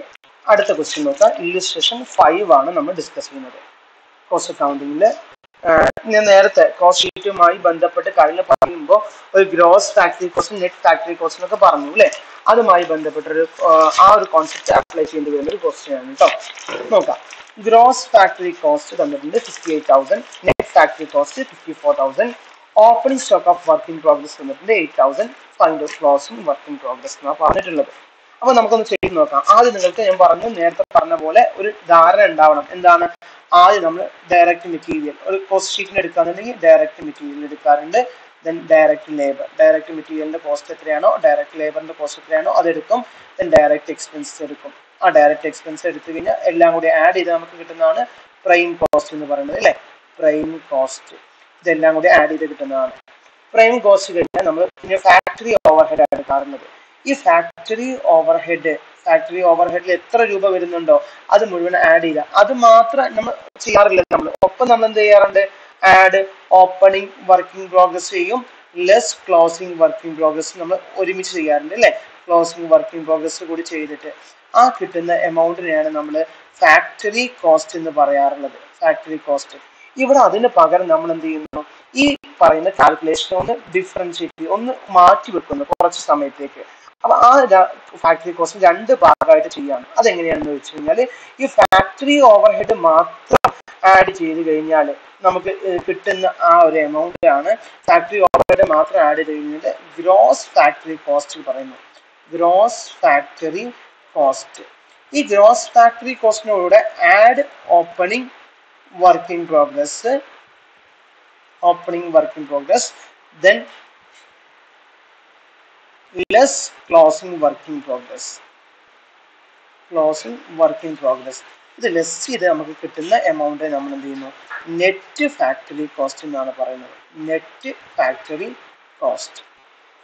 Okay അടുത്ത question നോക്കാം. Illustration five ആണ് നമ്മൾ ഡിസ്കസ് ചെയ്യുന്നത്. കോസ്റ്റ് അക്കൗണ്ടിങ്ങിൽ ഞാൻ നേരത്തെ കോസ്റ്റ് ഷീറ്റുമായി ബന്ധപ്പെട്ട് കാര്യങ്ങൾ പറയുമ്പോൾ ഒരു gross factory cost net factory cost എന്നൊക്കെ പറഞ്ഞു അല്ലേ? അതുമായി ബന്ധപ്പെട്ട ഒരു ആ ഒരു കോൺസെപ്റ്റ് അപ്ലൈ ചെയ്യേണ്ടി വരുന്ന ഒരു ക്വസ്റ്റ്യൻ ആണ് കേട്ടോ നോക്കാം. ഗ്രോസ് ഫാക്ടറി കോസ്റ്റ് തന്നിട്ടുണ്ട് fifty eight thousand net factory cost fifty four thousand opening stock of work in progress തന്നിട്ടുണ്ട് എയ്റ്റ് തൗസൻഡ് ഫൈൻഡ് ഔട്ട് ക്ലോസും വർക്ക് ഇൻ പ്രോഗ്രസ് എന്നാണ് പറഞ്ഞിട്ടുള്ളത്. അപ്പൊ നമുക്കൊന്ന് ചെയ്ത് നോക്കാം. ആദ്യം നിങ്ങൾക്ക് ഞാൻ പറഞ്ഞു നേരത്തെ പറഞ്ഞ പോലെ ഒരു ധാരണ ഉണ്ടാവണം. എന്താണ്? ആദ്യം നമ്മൾ ഡയറക്റ്റ് മെറ്റീരിയൽ ഒരു കോസ്റ്റ് ഷീറ്റിന് എടുക്കുകയാണെന്നുണ്ടെങ്കിൽ ഡയറക്റ്റ് മെറ്റീരിയൽ എടുക്കാറുണ്ട്. ദെൻ ഡയറക്റ്റ് ലേബർ ഡയറക്റ്റ് മെറ്റീരിയലിന്റെ കോസ്റ്റ് എത്രയാണോ ഡയറക്റ്റ് ലേബറിന്റെ കോസ്റ്റ് എത്രയാണോ അതെടുക്കും ദെൻ ഡയറക്റ്റ് എക്സ്പെൻസസ് എടുക്കും. ആ ഡയറക്റ്റ് എക്സ്പെൻസ് എടുത്തു കഴിഞ്ഞാൽ എല്ലാം കൂടി ആഡ് ചെയ്ത് നമുക്ക് കിട്ടുന്നതാണ് പ്രൈം കോസ്റ്റ് എന്ന് പറയുന്നത് അല്ലേ? പ്രൈം കോസ്റ്റ് ഇതെല്ലാം കൂടി ആഡ് ചെയ്ത് കിട്ടുന്നതാണ്. പ്രൈം കോസ്റ്റ് കഴിഞ്ഞാൽ നമ്മൾ പിന്നെ ഫാക്ടറി ഓവർഹെഡ് ആണ് എടുക്കാറുള്ളത്. ഈ ഫാക്ടറി ഓവർഹെഡ് ഫാക്ടറി ഓവർഹെഡിൽ എത്ര രൂപ വരുന്നുണ്ടോ അത് മുഴുവൻ ആഡ് ചെയ്യുക അത് മാത്രം നമ്മൾ ചെയ്യാറില്ല നമ്മൾ. ഒപ്പം നമ്മൾ എന്ത് ചെയ്യാറുണ്ട്? ആഡ് ഓപ്പണിംഗ് വർക്കിംഗ് പ്രോഗ്രസ് ചെയ്യും ലെസ് ക്ലോസിംഗ് വർക്കിംഗ് പ്രോഗ്രസ് നമ്മൾ ഒരുമിച്ച് ചെയ്യാറുണ്ട് അല്ലേ? ക്ലോസിംഗ് വർക്കിംഗ് പ്രോഗ്രസ് കൂടി ചെയ്തിട്ട്. ആ കിട്ടുന്ന എമൗണ്ടിനെയാണ് നമ്മൾ ഫാക്ടറി കോസ്റ്റ് എന്ന് പറയാറുള്ളത്. ഫാക്ടറി കോസ്റ്റ് ഇവിടെ അതിന് പകരം നമ്മൾ എന്ത് ചെയ്യുന്നു? ഈ പറയുന്ന കാൽക്കുലേഷൻ ഒന്ന് ഡിഫറൻഷിയേറ്റ് ഒന്ന് മാറ്റി വെക്കുന്നു കുറച്ച് സമയത്തേക്ക്. അപ്പൊ ആ ഫാക്ടറി കോസ്റ്റ് രണ്ട് ഭാഗമായിട്ട് ചെയ്യാണ് അതെങ്ങനെയാണെന്ന് വെച്ച് കഴിഞ്ഞാൽ ഈ ഫാക്ടറി ഓവർ ഹെഡ് മാത്രം ആഡ് ചെയ്ത് കഴിഞ്ഞാൽ നമുക്ക് കിട്ടുന്ന ആ ഒരു എമൗണ്ട് ആണ് ഫാക്ടറി ഓവർ ഹെഡ് മാത്രം ആഡ് ചെയ്ത് കഴിഞ്ഞാൽ ഗ്രോസ് ഫാക്ടറി കോസ്റ്റ് പറയുന്നു ഗ്രോസ് ഫാക്ടറി കോസ്റ്റ് ഈ gross factory കോസ്റ്റിനോടെ add opening working progress opening working progress then less closing work in progress. Closing work in progress. ഇത് ലെസ് ചെയ്ത് നമുക്ക് കിട്ടുന്ന എമൗണ്ട് നമ്മൾ എന്ത് ചെയ്യുന്നു? നെറ്റ് ഫാക്ടറി കോസ്റ്റ് എന്നാണ് പറയുന്നത്. നെറ്റ് ഫാക്ടറി കോസ്റ്റ്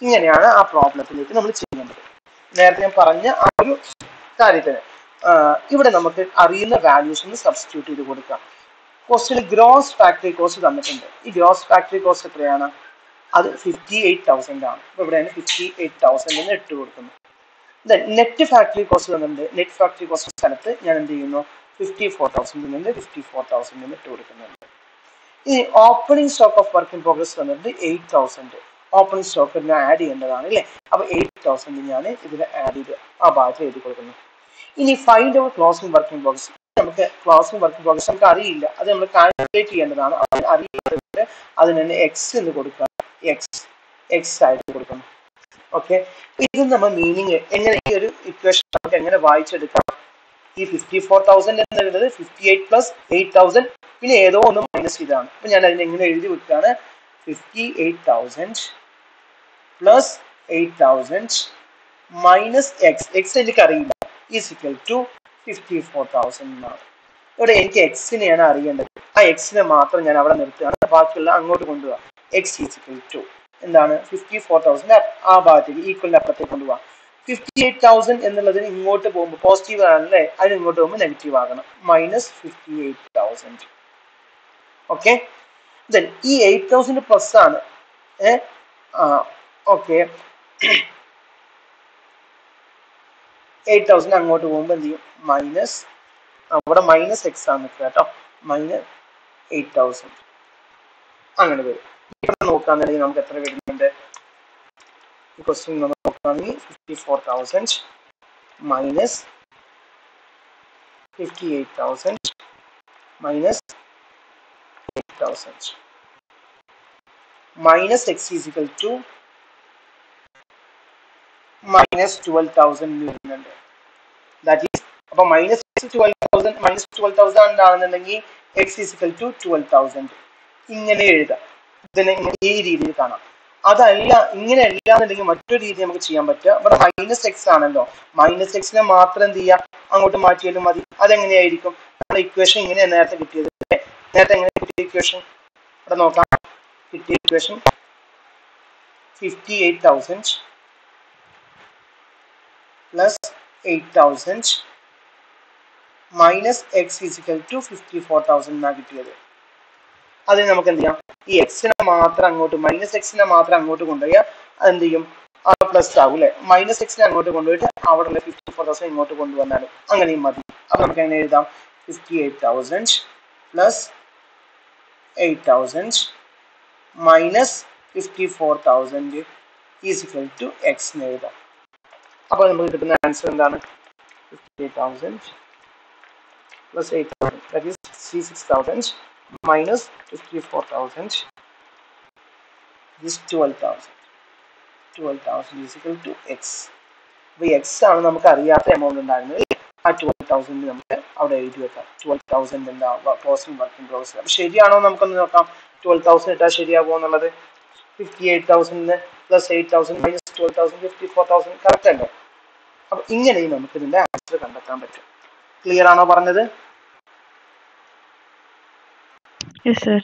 ഇങ്ങനെയാണ് ആ പ്രോബ്ലത്തിലേക്ക് നമ്മൾ ചെയ്യേണ്ടത് നേരത്തെ ഞാൻ പറഞ്ഞ ആ ഒരു കാര്യത്തിന്. ഇവിടെ നമുക്ക് അറിയുന്ന വാല്യൂസ് ഒന്ന് സബ്സ്റ്റിറ്റ്യൂട്ട് ചെയ്ത് കൊടുക്കാം. കോസ്റ്റിൽ ഗ്രോസ് ഫാക്ടറി കോസ്റ്റ് തന്നിട്ടുണ്ട്. ഈ ഗ്രോസ് ഫാക്ടറി കോസ്റ്റ് എത്രയാണ്? അത് ഫിഫ്റ്റി എയ്റ്റ് തൗസൻഡ് ആണ്. അപ്പോൾ ഇവിടെയാണ് ഫിഫ്റ്റി എയ്റ്റ് തൗസൻഡ് എന്ന് ഇട്ട് കൊടുക്കുന്നു നെറ്റ് ഫാക്ടറി കോസ്റ്റ് വന്നിട്ട് നെറ്റ് ഫാക്ടറി കോസ്റ്റ് സ്ഥലത്ത് ഞാൻ എന്ത് ചെയ്യുന്നു? ഫിഫ്റ്റി ഫോർ തൗസൻഡിൽ നിന്ന് ഫിഫ്റ്റി ഫോർ തൗസൻഡിൽ ഇട്ട് കൊടുക്കുന്നുണ്ട്. ഇനി opening stock of work in progress വന്നിട്ട് എയ്റ്റ് തൗസൻഡ് ഓപ്പണിംഗ് സ്റ്റോക്ക് ഞാൻ ആഡ് ചെയ്യേണ്ടതാണ് അല്ലേ? അപ്പോൾ എയ്റ്റ് തൗസൻഡ് ഞാൻ ഇതിൽ ആഡ് ചെയ്ത് ആ ഭാഗത്ത് എഴുതി കൊടുക്കുന്നു. ഇനി find out closing work in progress നമുക്ക് ക്ലോസിംഗ് വർക്ക് പ്രോഗ്രസ് നമുക്ക് അറിയില്ല. അത് നമ്മൾ കാൽക്കുലേറ്റ് ചെയ്യേണ്ടതാണ്. അറിയാത്തത് അതിന് തന്നെ എക്സ് എന്ന് കൊടുക്കുക. എക്സ് എക്സ് ആയിട്ട് കൊടുക്കണം. ഓക്കെ ഇത് നമ്മൾ മീനിങ് എങ്ങനെ ഈ ഒരു ഇക്വേഷൻ നമുക്ക് എങ്ങനെ വായിച്ചെടുക്കാം? ഈ ഫിഫ്റ്റി ഫോർ തൗസൻഡ് എന്ന് എഴുതുന്നത് fifty eight plus eight thousand പിന്നെ ഏതോ ഒന്ന് മൈനസ് ചെയ്താണ് അപ്പൊ ഞാൻ അതിനെ എങ്ങനെ എഴുതി വെക്കുകയാണ് fifty eight thousand plus eight thousand minus x x എനിക്ക് അറിയില്ല is equal to fifty four thousand എന്നാണ്. ഇവിടെ എനിക്ക് എക്സിനെയാണ് അറിയേണ്ടത്. ആ എക്സിനെ മാത്രം ഞാൻ അവിടെ നിർത്തുകയാണ്. ബാക്കിയുള്ള അങ്ങോട്ട് കൊണ്ടുപോകാം എക്സ് ഈസ് ഇക്വൽ ടു എന്താണ്? ഫിഫ്റ്റി ഫോർ തൗസൻഡ് ആ ഭാഗത്തേക്ക് ഈക്വലിന്റെ അപ്പുറത്തേക്ക് കൊണ്ടുപോകാം ഫിഫ്റ്റി എയ്റ്റ് തൗസൻഡ് എന്നുള്ളതിന് ഇങ്ങോട്ട് പോകുമ്പോൾ പോസിറ്റീവ് ആണല്ലേ? അതിന് ഇങ്ങോട്ട് പോകുമ്പോൾ നെഗറ്റീവ് ആകണം. Minus fifty eight thousand okay then ഈ എയ്റ്റ് തൗസൻഡ് പ്ലസ് ആണ്. ഏ? ആ ഓക്കെ എയ്റ്റ് തൗസൻഡ് അങ്ങോട്ട് പോകുമ്പോൾ എന്ത് ചെയ്യും? മൈനസ് അവിടെ മൈനസ് എക്സ് ആണ് നിൽക്കുക കേട്ടോ. മൈനസ് എയ്റ്റ് തൗസൻഡ് അങ്ങനെ വരും. ഇവിടെ നോക്കുകയാണെന്നുണ്ടെങ്കിൽ നമുക്ക് എത്ര വരുന്നുണ്ട്? ഈ ക്വസ്റ്റ്യൻ നമ്മൾ നോക്കുകയാണെങ്കിൽ fifty four thousand minus fifty eight thousand minus eight thousand minus x is equal to minus twelve thousand വരുന്നുണ്ട്. ദാറ്റ് ഈസ് അപ്പൊ minus twelve thousand minus twelve thousand ആണെന്നുണ്ടെങ്കിൽ x is equal to twelve thousand ഇങ്ങനെ എഴുതാം. ഇതിനെ ഇങ്ങനെ ഈ രീതിയിൽ കാണാം. അതല്ല ഇങ്ങനെ അല്ല എന്നുണ്ടെങ്കിൽ മറ്റൊരു രീതി നമുക്ക് ചെയ്യാൻ പറ്റുക. ഇവിടെ മൈനസ് എക്സ് ആണല്ലോ. മൈനസ് എക്സിനെ മാത്രം എന്ത് ചെയ്യാം അങ്ങോട്ട് മാറ്റിയാലും മതി. അതെങ്ങനെയായിരിക്കും? നമ്മുടെ ഇക്വേഷൻ ഇങ്ങനെ നേരത്തെ കിട്ടിയത് നേരത്തെ എങ്ങനെ കിട്ടിയ ഇക്വേഷൻ ഇവിടെ നോക്കാം. കിട്ടിയ equation fifty eight thousand plus eight thousand minus x is equal to fifty four thousand എന്നാണ് കിട്ടിയത്. അതിന് നമുക്ക് എന്ത് ചെയ്യാം ഈ എക്സിനെ മാത്രം അങ്ങോട്ട് മൈനസ് എക്സിനെ മാത്രം അങ്ങോട്ട് കൊണ്ടുപോയാൽ എന്ത് ചെയ്യും പ്ലസ് ആവും അല്ലെ മൈനസ് എക്സിനെ അങ്ങോട്ട് കൊണ്ടുപോയിട്ട് അവിടെ ഫിഫ്റ്റി ഫോർ തൗസൻഡ് ഇങ്ങോട്ട് കൊണ്ടുവന്നാലും അങ്ങനെയും മതി. അപ്പൊ നമുക്ക് എങ്ങനെ എഴുതാം? Fifty eight thousand plus eight thousand minus fifty four thousand is equal to x എന്ന് എഴുതാം. അപ്പോൾ നമുക്ക് കിട്ടുന്ന ആൻസർ എന്താണ്? Fifty eight thousand six thousand minus fifty four thousand this twelve thousand twelve thousand is equal to x അപ്പോൾ x ആണ് നമുക്ക് അറിയാത്ത എമൗണ്ട് ഉണ്ടായിരുന്നത്. ആ ട്വൽവ് തൗസൻഡ് നമുക്ക് അവിടെ എഴുതി വെക്കാം. ട്വൽവ് തൗസൻഡ് എന്താ ക്ലോസിംഗ് വർക്കിംഗ് പ്രോസസ് അപ്പോൾ ശരിയാണോ നമുക്കൊന്ന് നോക്കാം. ട്വൽവ് തൗസൻഡ് ഇട്ടാൽ ശരിയാകുമോ എന്നുള്ളത്? Fifty eight തൗസൻഡിന് plus eight thousand minus twelve thousand fifty four thousand correct അല്ലേ? അപ്പോൾ ഇങ്ങനെയും നമുക്ക് ഇതിന്റെ ആൻസർ കണ്ടെത്താൻ പറ്റും. ക്ലിയർ ആണോ പറഞ്ഞത്? Yes, sir.